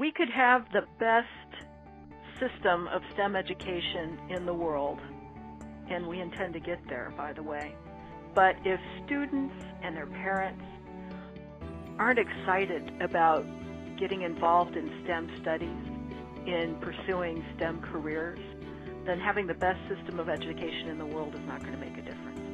we could have the best system of STEM education in the world, and we intend to get there, by the way. But if students and their parents aren't excited about getting involved in STEM studies, in pursuing STEM careers, then having the best system of education in the world is not going to make a difference.